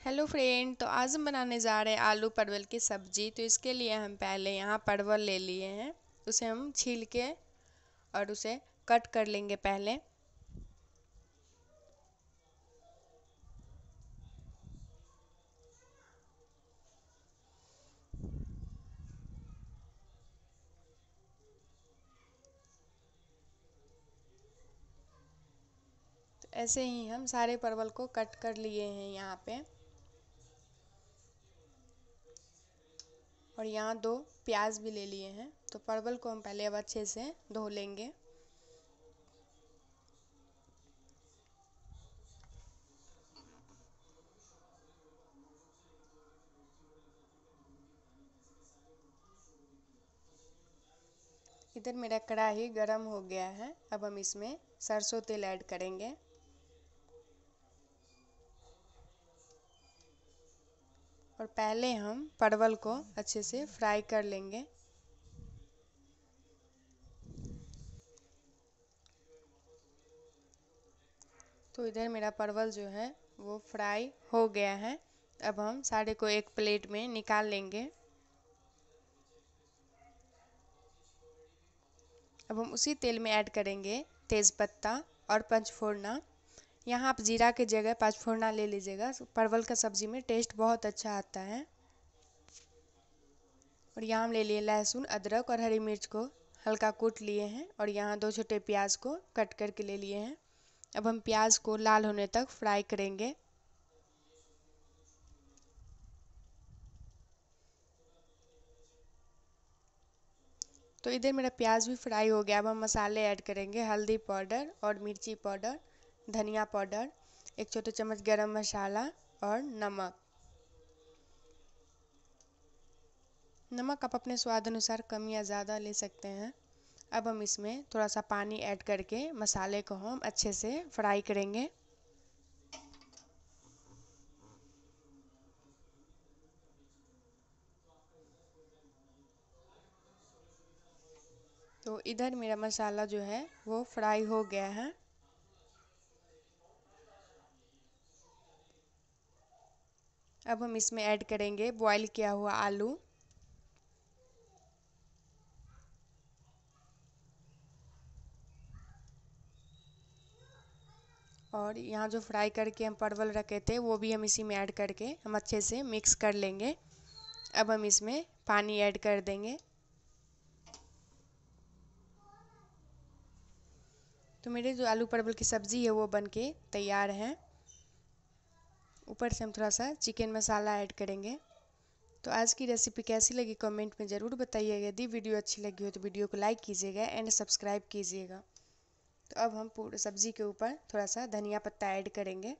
Hello friend तो आज हम बनाने जा रहे हैं आलू परवल की सब्ज़ी। तो इसके लिए हम पहले यहाँ परवल ले लिए हैं। उसे हम छील के और उसे कट कर लेंगे पहले। तो ऐसे ही हम सारे परवल को कट कर लिए हैं यहाँ पे। और यहाँ दो प्याज भी ले लिए हैं। तो परवल को हम पहले अब अच्छे से धो लेंगे। इधर मेरा कढ़ाई गरम हो गया है। अब हम इसमें सरसों तेल ऐड करेंगे। और पहले हम परवल को अच्छे से फ्राई कर लेंगे। तो इधर मेरा परवल जो है, वो फ्राई हो गया है। अब हम सारे को एक प्लेट में निकाल लेंगे। अब हम उसी तेल में ऐड करेंगे तेज़पत्ता और पंचफोड़ना यहाँ आप जीरा के जगह पाँचफोरना ले लीजिएगा। परवल का सब्ज़ी में टेस्ट बहुत अच्छा आता है। और यहाँ हम ले लिए लहसुन, अदरक और हरी मिर्च को। हल्का कूट लिए हैं और यहाँ दो छोटे प्याज को कट करके ले लिए हैं। अब हम प्याज को लाल होने तक फ्राई करेंगे। तो इधर मेरा प्याज भी फ्राई हो गया। अब हम मसाले ऐड करेंगे। हल्दी पाउडर और मिर्ची पाउडर। धनिया पाउडर, एक छोटे चम्मच गरम मसाला और नमक। नमक आप अपने स्वाद अनुसार कम या ज़्यादा ले सकते हैं। अब हम इसमें थोड़ा सा पानी ऐड करके मसाले को हम अच्छे से फ्राई करेंगे। तो इधर मेरा मसाला जो है वो फ्राई हो गया है। अब हम इसमें ऐड करेंगे बॉईल किया हुआ आलू। और यहाँ जो फ्राई करके हम परवल रखे थे, वो भी हम इसी में ऐड करके हम अच्छे से मिक्स कर लेंगे। अब हम इसमें पानी ऐड कर देंगे। तो मेरे जो आलू परवल की सब्ज़ी है, वो बनके तैयार है। ऊपर से हम थोड़ा सा चिकन मसाला ऐड करेंगे। तो आज की रेसिपी कैसी लगी कमेंट में ज़रूर बताइएगा। यदि वीडियो अच्छी लगी हो तो वीडियो को लाइक कीजिएगा एंड सब्सक्राइब कीजिएगा। तो अब हम पूरे सब्ज़ी के ऊपर थोड़ा सा धनिया पत्ता ऐड करेंगे।